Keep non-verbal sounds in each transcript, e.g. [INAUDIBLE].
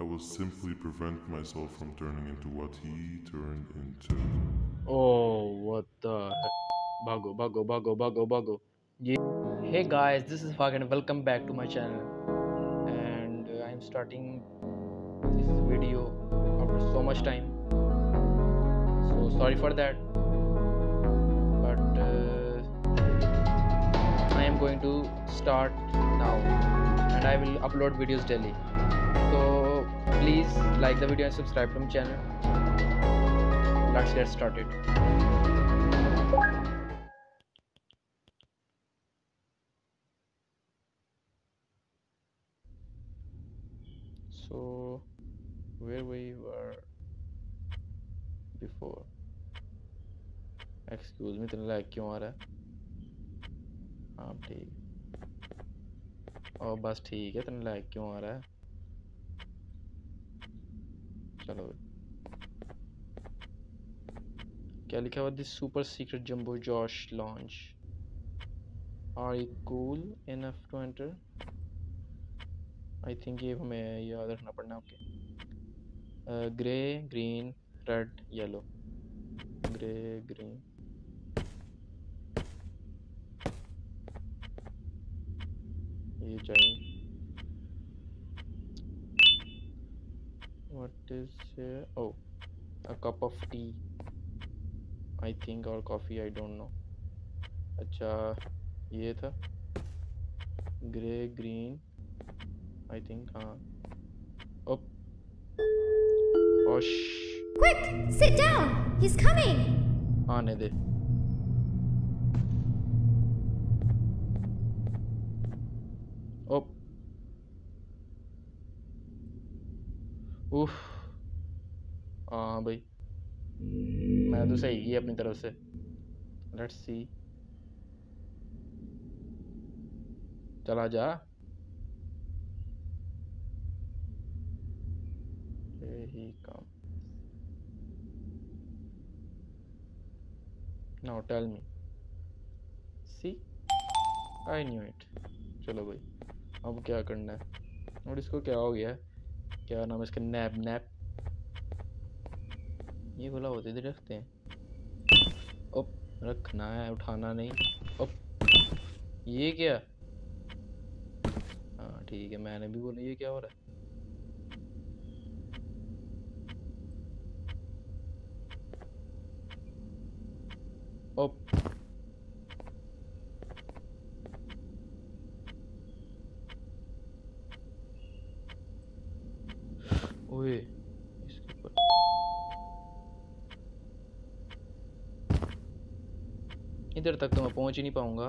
I will simply prevent myself from turning into what he turned into. Oh, what the? Bago, bago, bago, bago, bago. Ye- Hey guys, this is Fag and welcome back to my channel. And uh, I'm starting this video after so much time. So sorry for that. But uh, I am going to start now and I will upload videos daily. So please like the video and subscribe to my channel. Let's get started. So where we were before. Excuse me, तेरा lag क्यों आ रहा है? हाँ ठीक और बस ठीक है तेरा लैग क्यों आ रहा है? चलो। क्या लिखा हुआ this super secret jumbo josh launch are you cool enough to enter I think ये हमें याद रखना पड़ना okay grey green red yellow grey green ये चाहिए what is here oh a cup of tea I think or coffee I don't know अच्छा ये था ग्रे ग्रीन आई थिंक हाँ ओप ओश Quick, sit down. He's coming. आने दे उफ हाँ भाई मैं तो सही की अपनी तरफ़ से लेट्स सी चला जा he come. Now tell me. See? I knew it. चलो भाई अब क्या करना है और इसको क्या हो गया है? क्या नाम है इसका? नैप नैप ये बोला होते इधर रखते हैं। ओप, रखना है, उठाना नहीं। ओप, ये क्या? हाँ ठीक है, मैंने भी बोला, ये क्या हो रहा है? ओप ओए इसके ऊपर इधर तक तो मैं पहुँच ही नहीं पाऊँगा।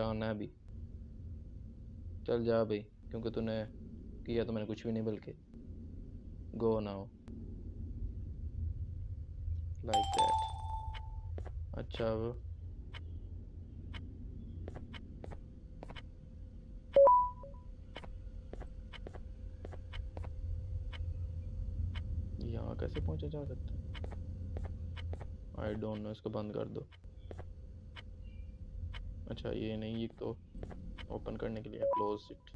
है अभी। चल जा भाई, क्योंकि तूने किया तो मैंने कुछ भी नहीं बल्कि go now like that अच्छा अब। यहाँ कैसे पहुँचा जा सकता है? आई डोंट नो इसको बंद कर दो। अच्छा ये नहीं, ये तो ओपन करने के लिए close it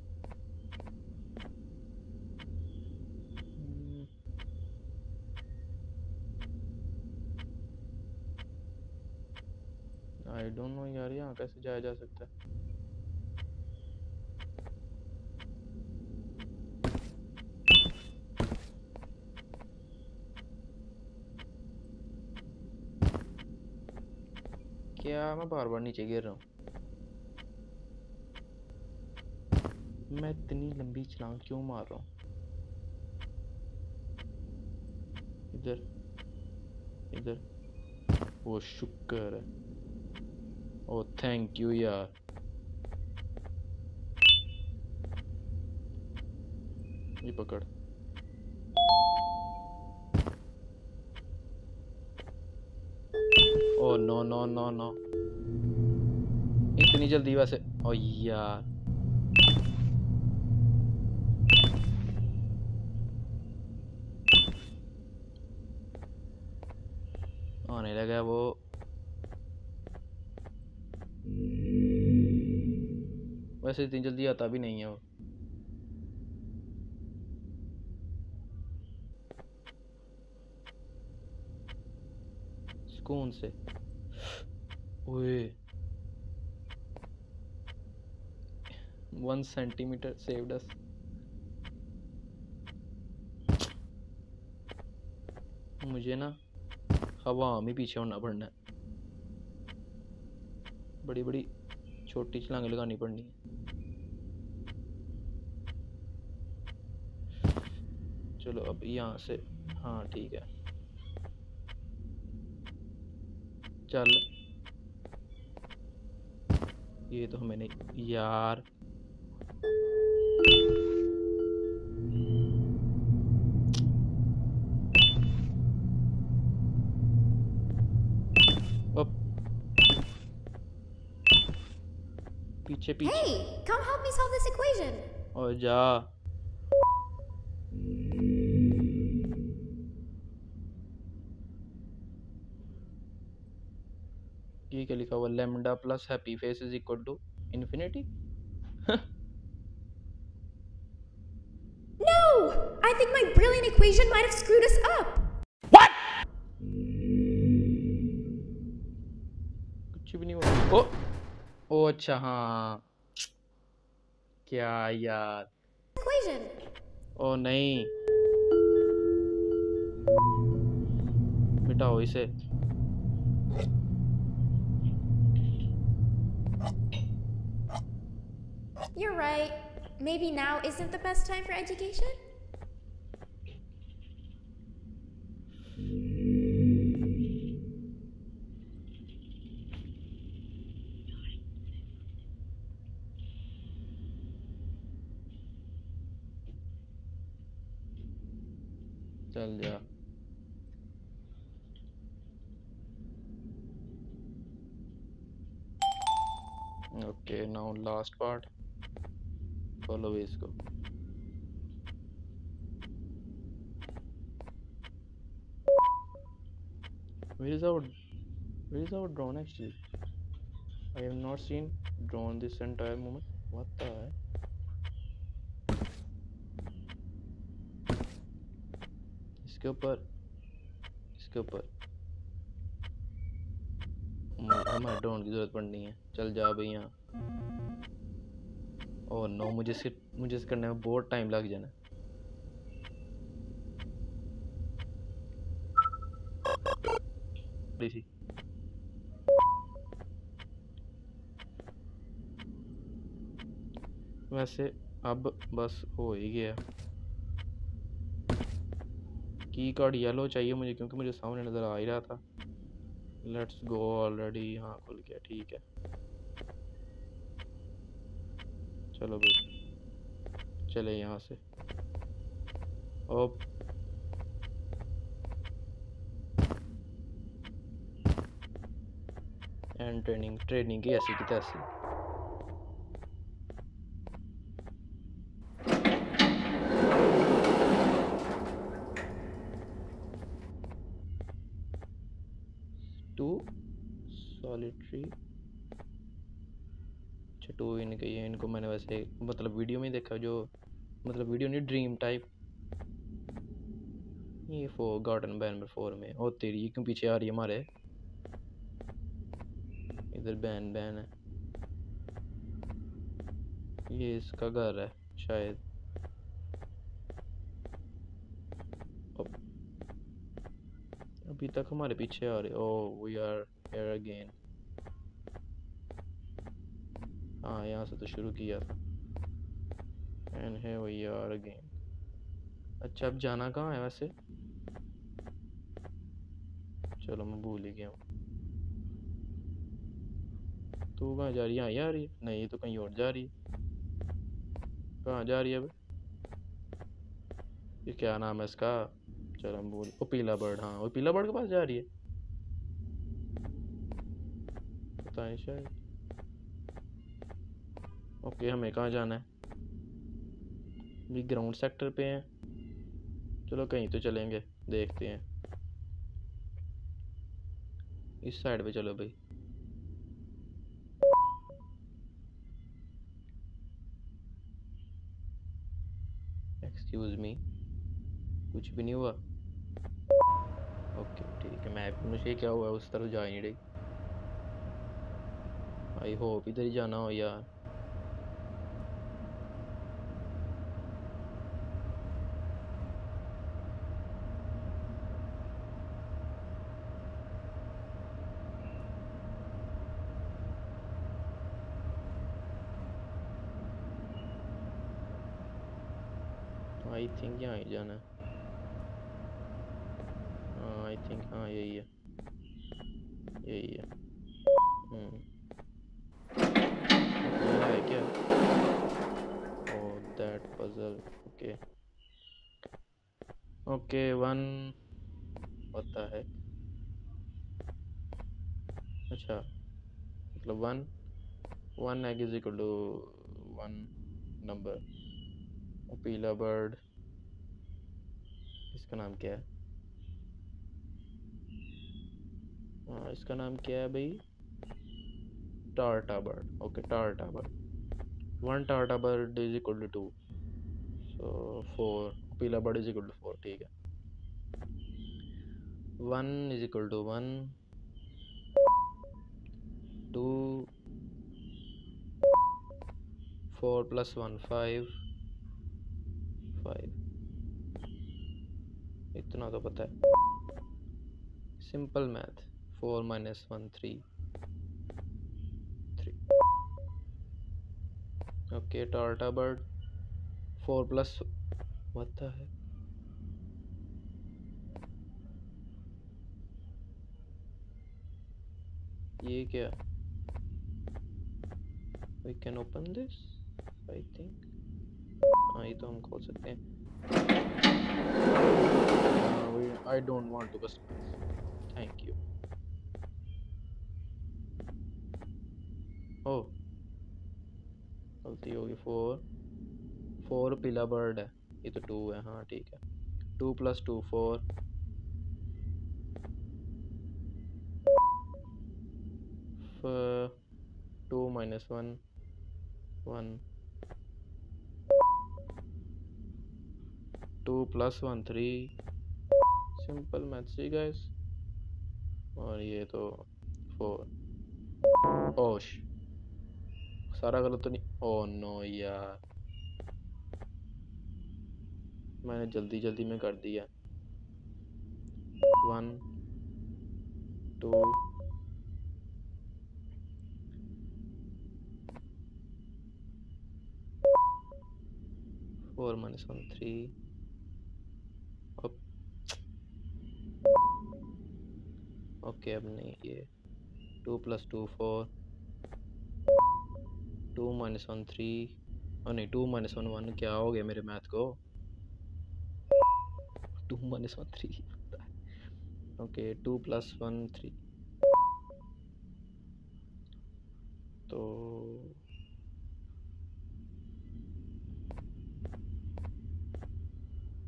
I don't know यार, यहाँ कैसे जाया जा सकता है? क्या मैं बार बार नीचे गिर रहा हूँ? मैं इतनी लंबी छलांग क्यों मार रहा हूँ? इधर इधर। वो शुक्र है। ओ थैंक यू यार। ये पकड़। Oh no no no no इतनी जल्दी वैसे। ओ यार। आने लगा वो। वैसे इतनी जल्दी आता भी नहीं है वो। सुकून से। ओए। वन सेंटीमीटर सेव्ड अस मुझे ना हवा में पीछे होना पड़ना है। बड़ी बड़ी छोटी छलांगे लगानी पड़नी है। चलो अब यहाँ से हाँ ठीक है। चल। ये तो हमें नहीं, यार। पीछे पीछे Hey, come help me solve this equation. और जा ये क्या लिखा हुआ lambda plus happy face is equal to infinity No! I think my brilliant equation might have screwed us up. कुछ भी नहीं हुआ ओ ओ अच्छा हाँ क्या यार Equation. ओ नहीं मिटाओ इसे You're right. Maybe now isn't the best time for education? चल जा okay now last part follow इसको where is our where is our drone actually i have not seen drone this entire moment what the इसके ऊपर इसके ऊपर। हमें drone की ज़रूरत पड़नी है। चल जा भाई यहाँ। ओह नो मुझे इसे मुझे इसे करने में बहुत टाइम लग जाना। वैसे अब बस हो ही गया। की कार्ड येलो चाहिए मुझे क्योंकि मुझे सामने नज़र आ ही रहा था। लेट्स गो ऑलरेडी हाँ खुल गया, ठीक है। चलो भाई, चले यहाँ से। अब एंड ट्रेनिंग ट्रेनिंग की ऐसी की तैसी टू सॉलिटरी अच्छा टू इनके ये वैसे मतलब वीडियो में देखा जो मतलब वीडियो नहीं ड्रीम टाइप ये four garden ban number four में। ओ, तेरी क्यों पीछे आ रही है हमारे इधर बैन बैन है। ये इसका घर है, शायद। अभी तक हमारे पीछे आ रहे, oh we are here again हाँ यहाँ से तो शुरू किया था। एंड है वी आर अगेन अच्छा अब जाना कहाँ है वैसे? चलो, मैं भूल ही गया तू कहाँ जा रही है? यहाँ आ रही है? नहीं, ये तो कहीं और जा रही है। कहाँ जा रही है अब? ये क्या नाम है इसका? चलो हम बोल वो पीला बर्ड हाँ वो पीला बर्ड के पास जा रही है। पता नहीं, शायद। ओके, हमें कहाँ जाना है? भी ग्राउंड सेक्टर पे हैं। चलो, कहीं तो चलेंगे, देखते हैं। इस साइड पे चलो भाई। एक्सक्यूज मी कुछ भी नहीं हुआ? ओके ठीक है मैप मुझे क्या हुआ? उस तरफ़ जा ही नहीं रही। आई होप इधर ही जाना हो यार आई थिंक यहाँ ही जाना है हाँ आई थिंक हाँ यही है यही है ओके ओके वन होता है अच्छा। मतलब one one egg is equal to one number पीला बर्ड इसका नाम क्या है? हाँ इसका नाम क्या है भाई? टार्टा बर्ड ओके टार्टा bird one टार्टा bird is equal to two so four पीला bird is equal to four ठीक है. One is equal to one two four plus one five five इतना तो पता है। Simple math four minus one three three okay टार्टा bird four plus होता है ये क्या? We can open this I think हाँ ये तो हम खोल सकते हैं uh, we, I don't want to customize. Thank you. Oh. गलती होगी फोर फोर पीला बर्ड है ये तो टू है हाँ ठीक है two plus two four two minus one one two plus one three simple math ही गाइस और ये तो फोर ओश सारा गलत तो नहीं ओ नो यार. मैंने जल्दी जल्दी में कर दिया. One two four minus one three okay, अब नहीं, ये two plus two four two minus one three और नहीं टू माइनस वन वन क्या हो गया मेरे मैथ को? Two minus one three okay two plus one three तो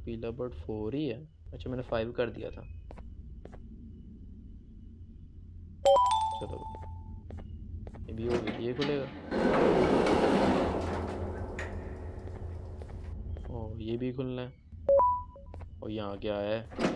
पीला बर्ड फोर ही है। अच्छा मैंने फाइव कर दिया था। चलो। ये भी हो गया, ये खुलेगा। ओ, ये भी खुलना है। और यहाँ क्या है।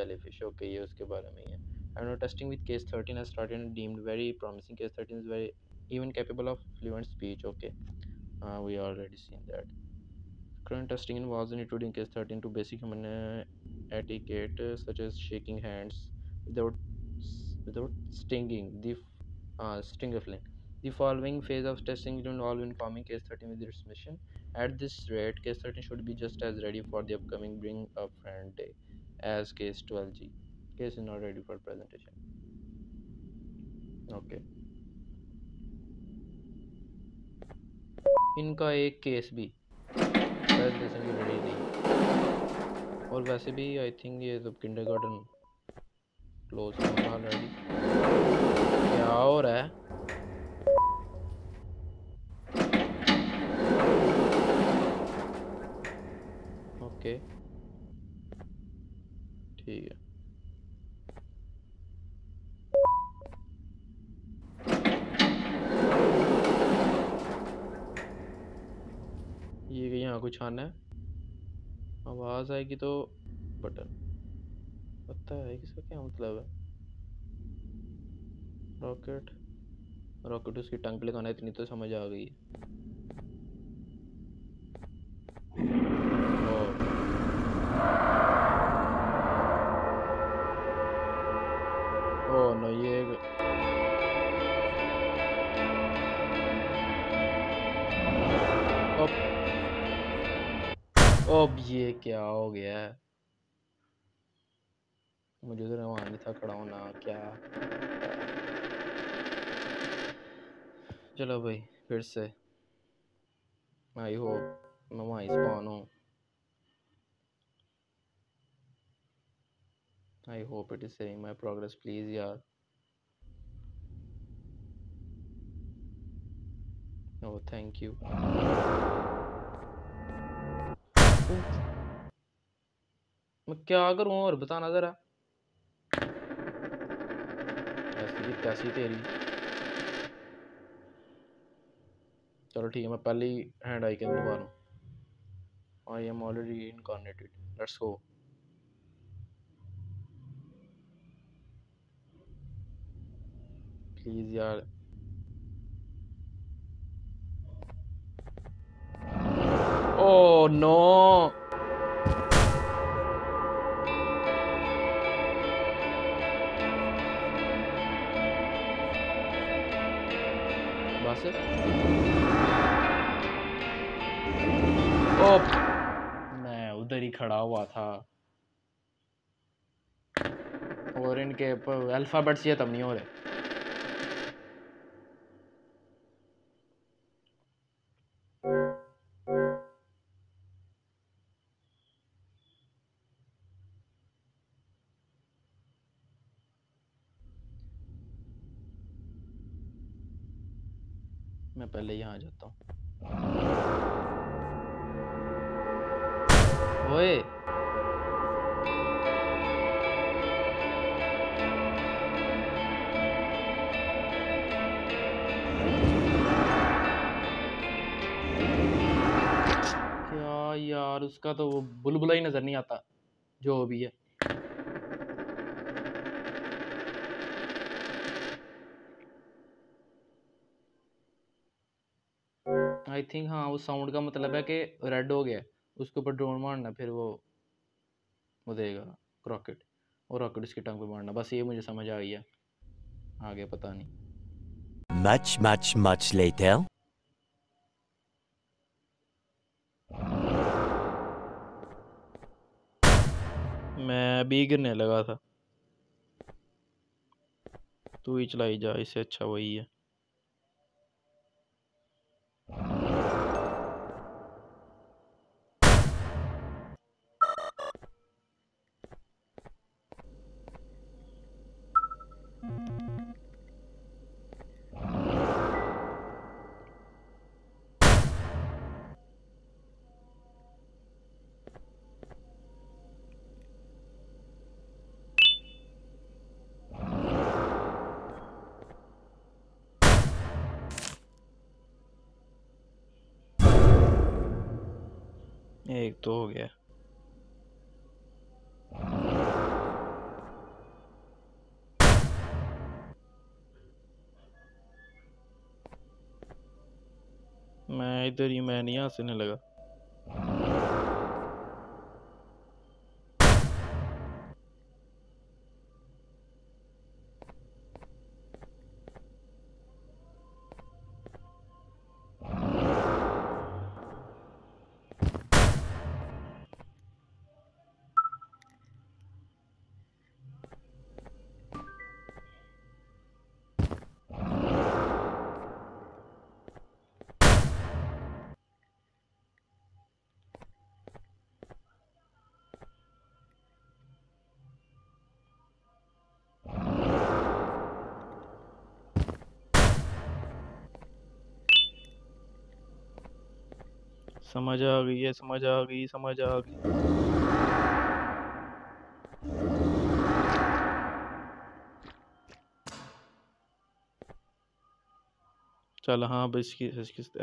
jellyfish okay ye uske bare mein hai now testing with case 13 has started and deemed very promising. Case 13 is very even capable of fluent speech. Okay. Uh, we already seen that. Current testing involves including case 13 to basic human uh, etiquette uh, such as shaking hands without without stinging. The uh, stingifling the following phase of testing will involve informing case 13 with its mission. At this rate, case 13 should be just as ready for the upcoming bring a friend day. As case 12g case is not ready for presentation. Okay. इनका एक case भी। Presentation की ready नहीं और वैसे भी आई think ये तो किंडर गार्डन क्लोज ऑलरेडी क्या हो रहा है? ओके ठीक है। ये यहाँ कुछ आना है। आवाज़ आएगी तो बटन। पता है इसका क्या मतलब है? रॉकेट रॉकेट उसकी पे लगाना इतनी तो समझ आ गई नो ये अब अब ये क्या हो गया है मुझे तो वहाँ नहीं था खड़ा होना क्या। चलो भाई, फिर से। आई होप मैं वहीं स्पॉन हूँ। I hope it is saying my progress please यार ओह थैंक यू मैं क्या करूँ और बताना ज़रा? ऐसी कैसी तेरी। चलो ठीक है, मैं पहले ही हैंड आई दबा लूँ I am already incarnated let's go please यार। Oh no! बस ओ मैं उधर ही खड़ा हुआ था। और इनके अल्फ़ाबेट्स ये तब नहीं हो रहे। पहले यहाँ आ जाता हूँ। थिंक हाँ उस साउंड का मतलब है कि रेड हो गया उसके ऊपर ड्रोन मारना फिर वो वो देगा रॉकेट और रॉकेट उसकी टंग पे मारना बस ये मुझे समझ आ गया आगे पता नहीं। Much, much, much later. मैं अभी गिरने लगा था। तू ही चलाई जा इससे अच्छा वही है। ही मैं नहीं हंसने लगा। समझ आ गई है, समझ आ गई, समझ आ गई। चल हाँ अब इसकी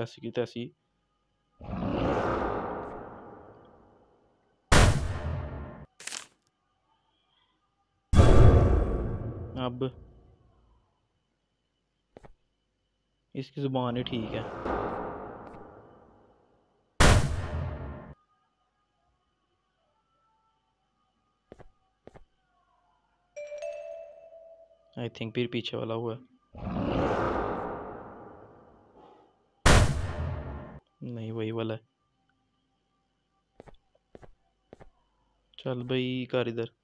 ऐसी की तैसी। अब इसकी ज़ुबान ही ठीक है। आई थिंक फिर पीछे वाला हुआ। नहीं वही वाला है। चल भाई कर इधर।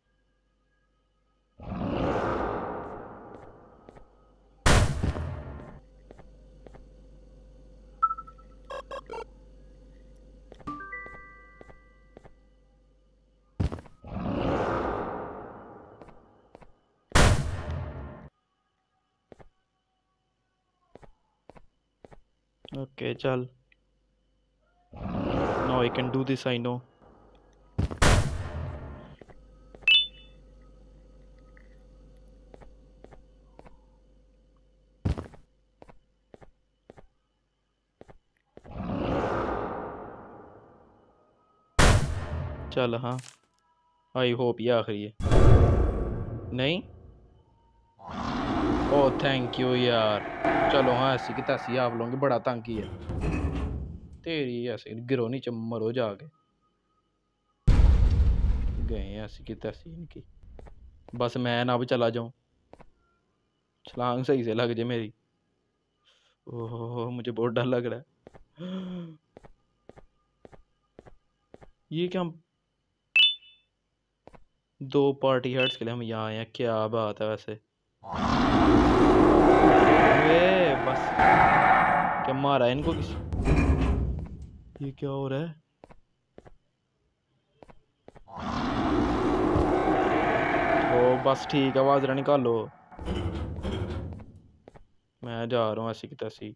ओके, चल। No I can do this I know चल हाँ। आई होप ये आखिरी है। नहीं? ओ थैंक यू यार। चलो हाँ ऐसी की तैसी आप लोगों की बड़ा तंग है। तेरी ऐसे गिरो नीचे मरो जाके। गए ऐसी की तैसी इनकी। बस मैं ना भी चला जाऊँ। छलांग सही से लग जाए मेरी। ओह, मुझे बहुत डर लग रहा है। ये क्या दो पार्टी हेड्स के लिए हम यहाँ आए हैं? क्या बात है वैसे। ए, बस। क्या मारा है इनको किसी? ये क्या हो रहा है? ओ बस ठीक है वाजरा निकालो। मैं जा रहा हूँ ऐसी की तैसी।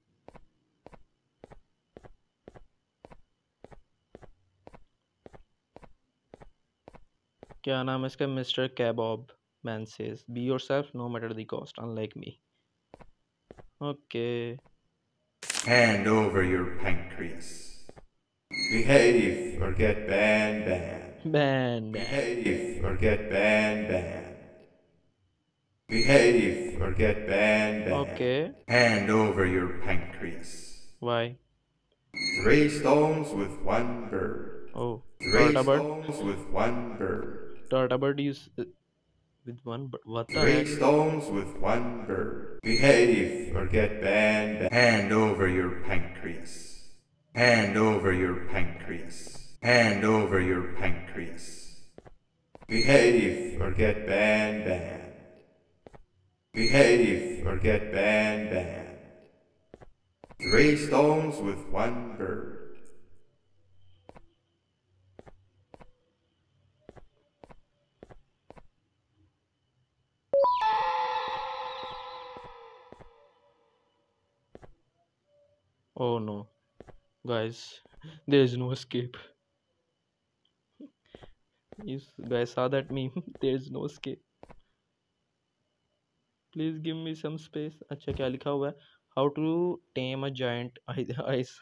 क्या नाम है इसका? Mister kebab. Man says, Be yourself no matter the cost, unlike me. Okay. Hand over your pancreas. Behave or get banned, banned. Banned. Behave or get banned, banned. Behave or get banned, banned. Okay. Hand over your pancreas. Why? Three stones with one bird. Oh. Three stones with one bird. Dart bird is with one bird. What the heck? stones with one bird. Behave or get banned. Hand over your pancreas. Hand over your pancreas. Hand over your pancreas. Behave or get banned. Banned. Behave or get banned. Banned. Three stones with one bird. Oh no, guys, there is no escape. You guys saw that meme? There is no escape. Please give me some space. अच्छा क्या लिखा हुआ है? How to tame a giant? I I s-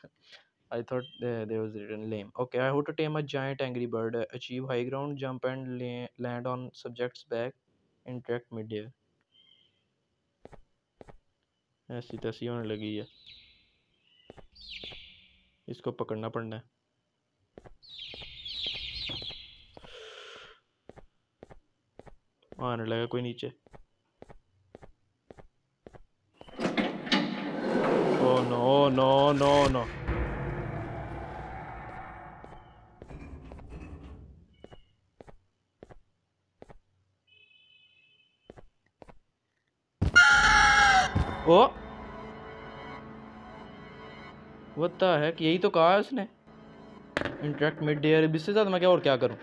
I thought there, there was written lame. Okay, how to tame a giant angry bird? Uh, Achieve high ground, jump and la- land on subject's back, interact midair. ऐसी तैसी होने लगी है इसको पकड़ना पड़ना है। आने लगा कोई नीचे। ओ no no no no. Oh. What the heck यही तो कहा है उसने। इंटरेक्ट मिड डेयर इससे ज़्यादा मैं क्या और क्या करूँ?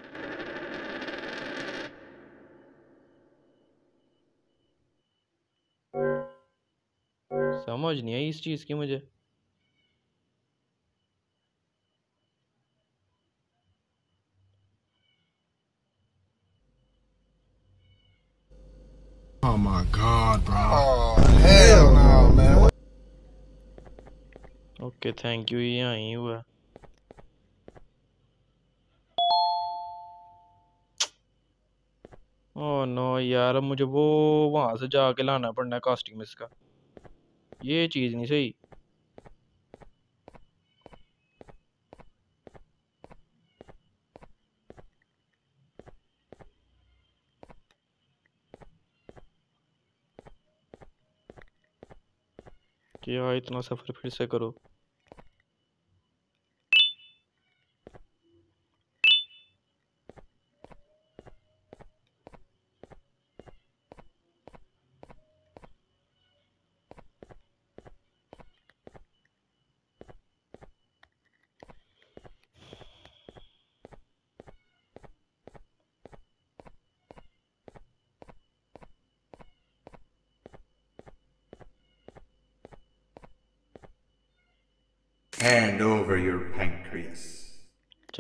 समझ नहीं आई इस चीज़ की मुझे। Oh my god, bro. Oh hell no, man. Okay thank you ये ही हुआ। ओह नो यार मुझे वो वहाँ से जाके लाना पड़ना है कॉस्ट्यूम इसका। ये चीज़ नहीं सही। क्या इतना सफ़र फिर से करो।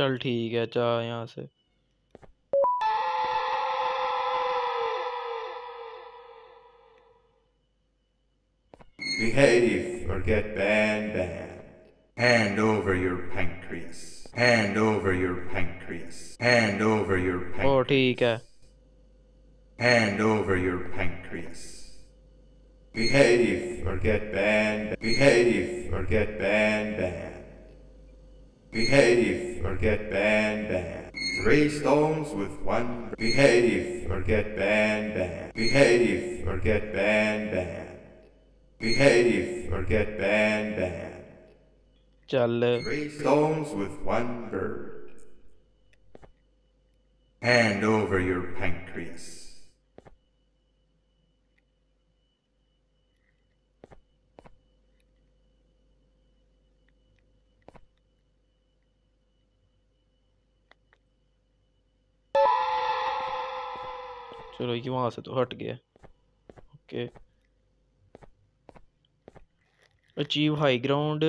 चल ठीक है जा यहाँ से Behave or get banned, banned. Hand over your pancreas. Hand over your pancreas. Hand over your O pancreas. ठीक है Hand over your pancreas. Behave or get banned. Behave or get banned, banned. Behave or get banned, banned. Three stones with one. Behave or get banned, banned. Behave or get banned, banned. Behave or get banned, banned. चल Three stones with one bird. Hand over your pancreas. चलो ये वहाँ से तो हट गया। Okay. Achieve high ground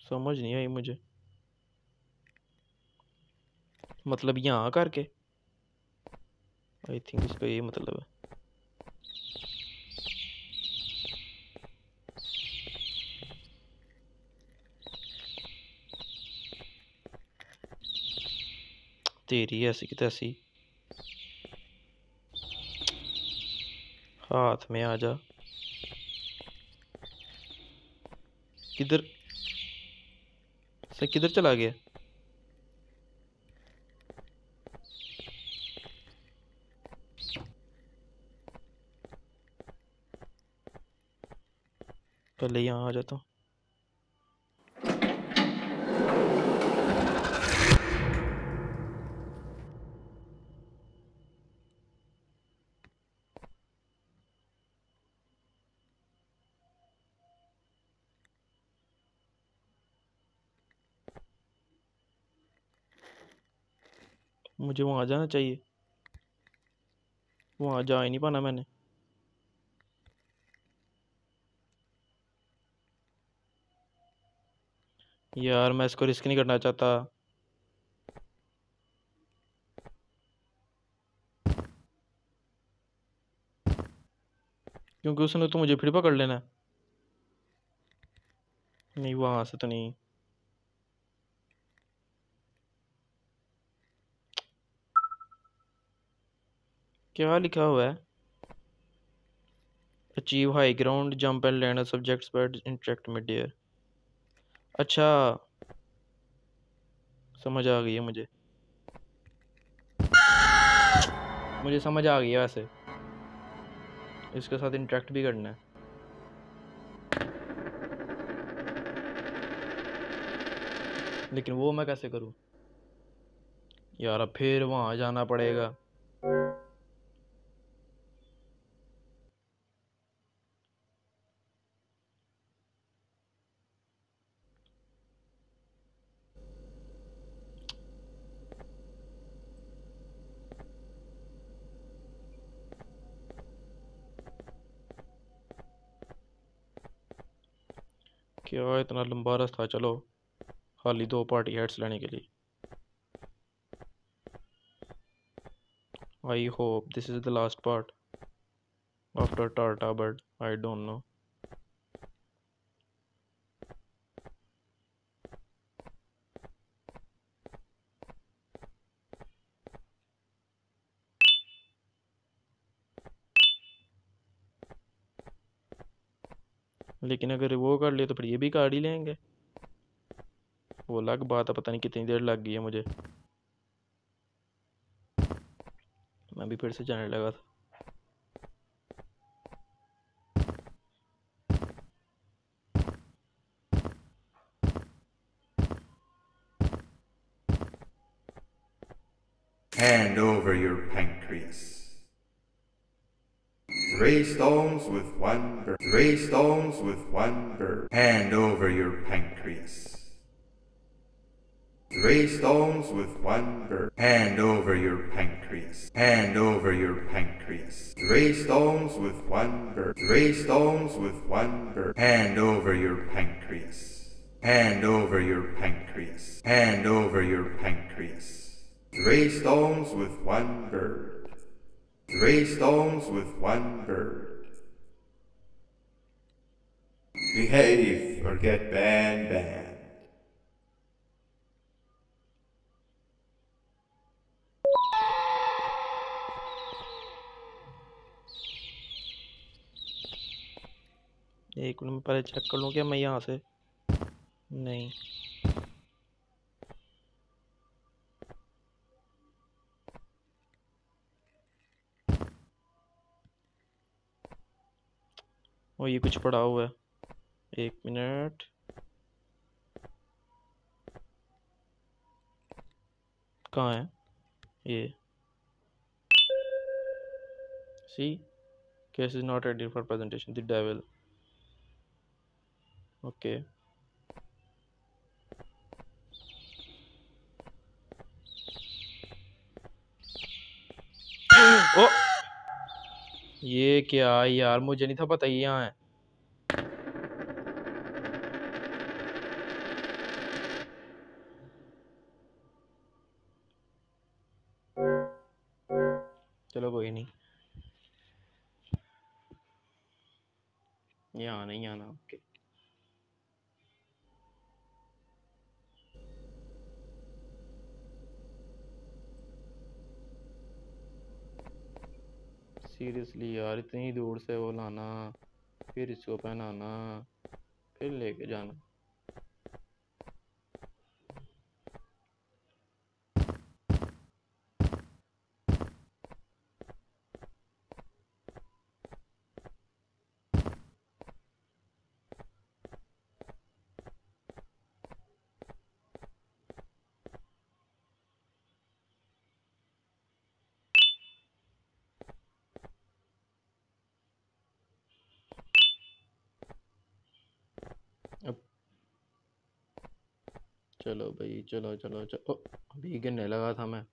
समझ नहीं आई मुझे। मतलब यहाँ करके आई थिंक इसका ये मतलब है। तेरी ऐसी की तैसी। हाथ में आ जा किधर? से किधर चला गया? पहले यहाँ आ जाता हूँ। मुझे वहाँ जाना चाहिए। वहाँ जा ही नहीं पाना मैंने। यार, मैं इसको रिस्क नहीं करना चाहता। क्योंकि उसने तो मुझे फिर पकड़ लेना नहीं, वहाँ से तो नहीं। क्या लिखा हुआ है? Achieve high ground jump and land subjects but interact mid air अच्छा। समझ आ गई है मुझे। मुझे समझ आ गई है वैसे। इसके साथ इंटरेक्ट भी करना है। लेकिन वो मैं कैसे करूँ? यार, अब फिर वहाँ जाना पड़ेगा क्या इतना लंबा रास्ता, चलो। खाली दो पार्टी हेड्स लेने के लिए। I hope this is the last part after Tata but I don't know लेकिन अगर वो कर लिया तो फिर ये भी काट ही लेंगे। वो अलग बात है, पता नहीं कितनी देर लग गई है मुझे। मैं भी फिर से जाने लगा था। Hand over your pancreas. Three stones with one bird. Three stones with one bird. Hand over your pancreas. Three stones with one bird. Hand over your pancreas. Hand over your pancreas. Three stones with one bird. Three stones with one bird. Hand over your pancreas. Hand over your pancreas. Hand over your pancreas. Three stones with one bird. Three stones with one bird. Behave or get banned, banned. एक minute में पहले check कर लूँ क्या मैं यहाँ से नहीं और ये कुछ पड़ा हुआ है। एक मिनट। कहाँ है? ये। See case is not ready for presentation did I will okay oh ये क्या यार, मुझे नहीं था पता ये यहाँ है। चलो कोई नहीं। यहाँ नहीं आना, ओके। सीरियसली यार इतनी दूर से वो लाना फिर इसको पहनाना फिर लेके जाना। चलो भाई चलो चलो चलो ओ, अभी गिरने लगा था मैं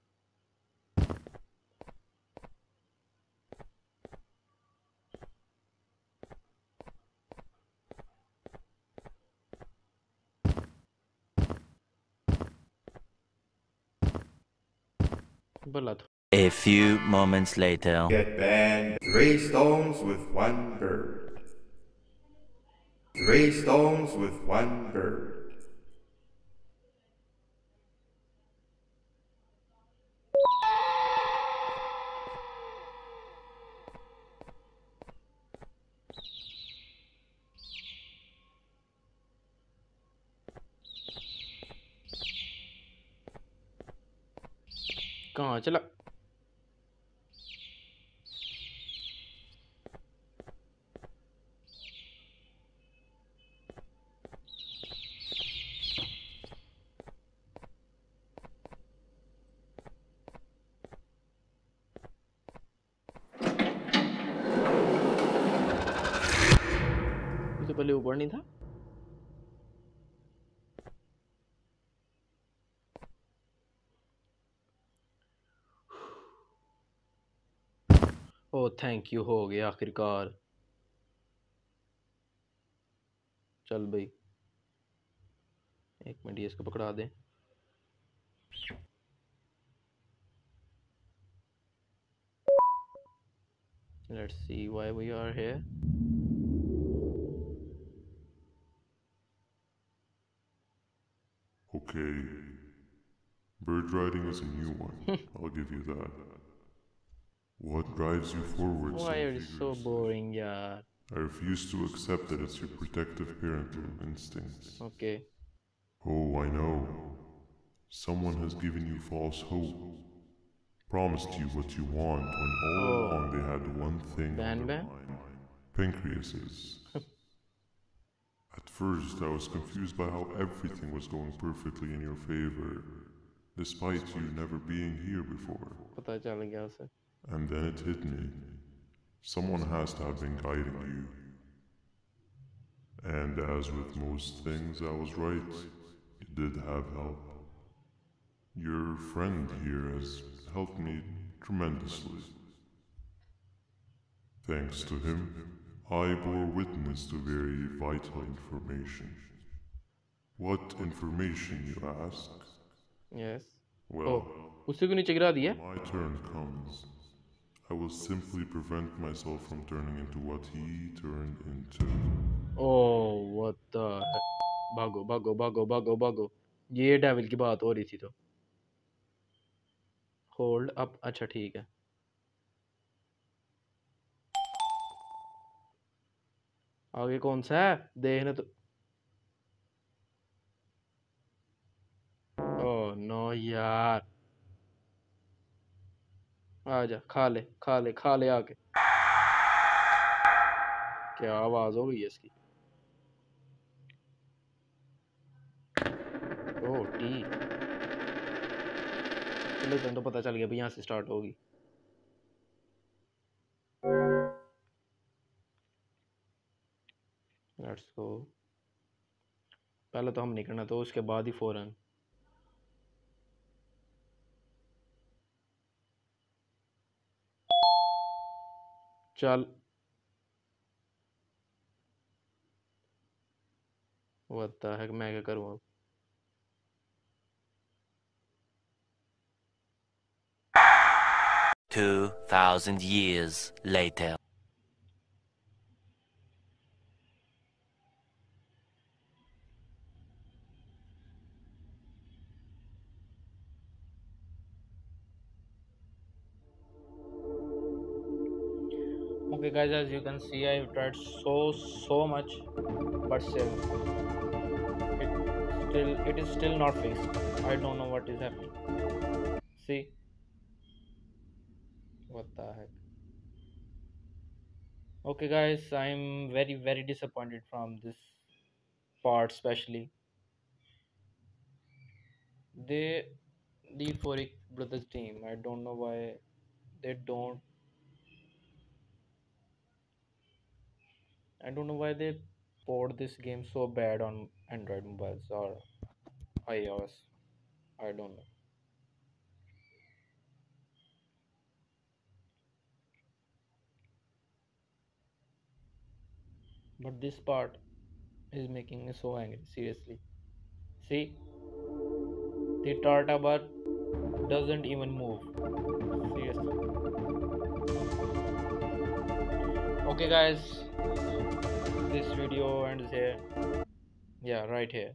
भला तो A few moments later. Get banned. Three stones with one bird. Three stones with one bird. पहले ऊपर नहीं था। ओ थैंक यू हो गया आखिरकार। चल भाई। एक मिनट, ये इसको पकड़ा दे। Let's see why we are here Okay. Bird riding is a new one. [LAUGHS] I'll give you that. What drives you forward? why are you so boring yeah I refuse to accept that it's your protective parental instincts. okay Oh, I know. Someone has given you false hope. Promised you what you want when all Oh. along they had one thing Ban on their ban? mind. Pancreases. [LAUGHS] At first, I was confused by how everything was going perfectly in your favor, despite you never being here before. And then it hit me. Someone has to have been guiding you. And as with most things, I was right. You did have help. Your friend here has helped me tremendously. Thanks to him, I bore witness to very vital information. What information, you ask? yes Well, oh उसी को नीचे गिरा दिया my turn comes, I will simply prevent myself from turning into what he turned into. oh what the heck? भागो भागो भागो भागो भागो ये डेविल की बात हो रही थी तो होल्ड अप अच्छा ठीक है आगे कौन सा है? देखने तो ओह नो यार। आजा, खा ले खा ले खा ले आके। क्या आवाज़ हो गई इसकी? ओह टी चलो तो पता चल गया यहाँ से स्टार्ट होगी। लेट्स गो पहले तो हम निकलना तो उसके बाद ही फ़ौरन चल। The heck, मैं क्या करूँ अब? Two thousand years later. Guys as you can see i've tried so so much but still it still it is still not fixed. I don't know what is happening. See? What the heck? Okay guys i'm very very disappointed from this part especially. They the Euphoric brothers team i don't know why they don't I don't know why they port this game so bad on Android mobiles or iOS. I don't know. But this part is making me so angry, seriously. See, the Tarta bar doesn't even move. Seriously. Okay, guys, this video ends here. Yeah right here.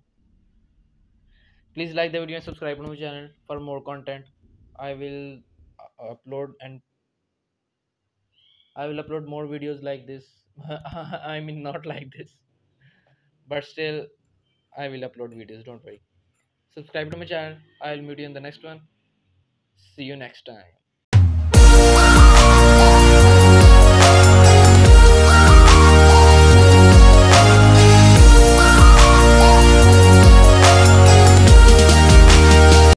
Please like the video and subscribe to my channel for more content. I will uh, upload and i will upload more videos like this. [LAUGHS] I mean not like this. But still i will upload videos don't worry. Subscribe to my channel. I'll meet you in the next one. See you next time.